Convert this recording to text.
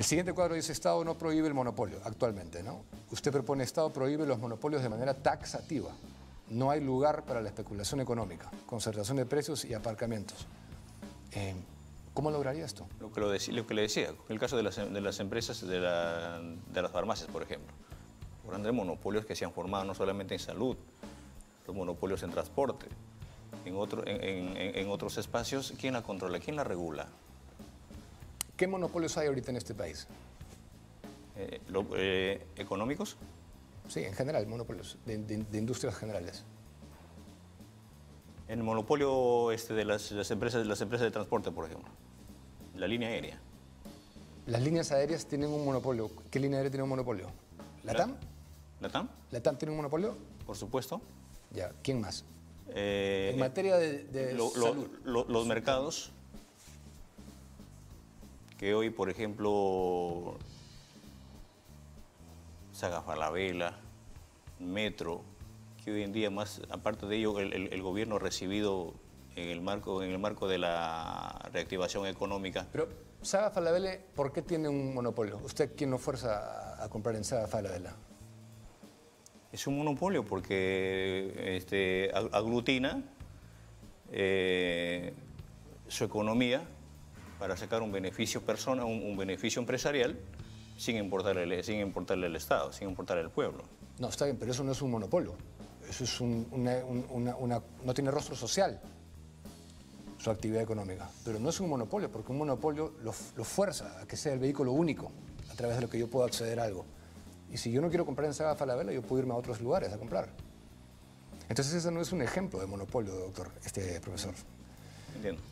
El siguiente cuadro dice Estado no prohíbe el monopolio actualmente, ¿no? Usted propone Estado prohíbe los monopolios de manera taxativa. No hay lugar para la especulación económica, concertación de precios y aparcamientos. Eh, ¿Cómo lograría esto? Lo que, le decía, el caso de las, las empresas, de, la, de, las farmacias, por ejemplo. Grandes monopolios que se han formado no solamente en salud, los monopolios en transporte, en otros espacios. ¿Quién la controla? ¿Quién la regula? ¿Qué monopolios hay ahorita en este país? Eh, lo, eh, ¿Económicos? Sí, en general, monopolios de, de, de industrias generales. El monopolio este, de las, las, empresas, las empresas de transporte, por ejemplo. La línea aérea. Las líneas aéreas tienen un monopolio. ¿Qué línea aérea tiene un monopolio? ¿Latam? ¿Latam? ¿Latam tiene un monopolio? Por supuesto. Ya, ¿quién más? Eh, en materia de, de lo, salud. Lo, los mercados, que hoy, por ejemplo, Saga Falabella, Metro, que hoy en día más, aparte de ello, el, el, el, gobierno ha recibido en el marco, en el marco de la reactivación económica. Pero Saga Falabella, ¿por qué tiene un monopolio? ¿Usted quién lo fuerza a, a comprar en Saga Falabella? Es un monopolio porque este, aglutina eh, su economía para sacar un beneficio persona, un, un beneficio empresarial sin importarle, sin importarle al Estado, sin importarle al pueblo. No, está bien, pero eso no es un monopolio. Eso es un, una, una, una, no tiene rostro social su actividad económica. Pero no es un monopolio, porque un monopolio lo, lo fuerza a que sea el vehículo único a través de lo que yo puedo acceder a algo. Y si yo no quiero comprar en Saga Falabella, yo puedo irme a otros lugares a comprar. Entonces ese no es un ejemplo de monopolio, doctor, este profesor. Entiendo.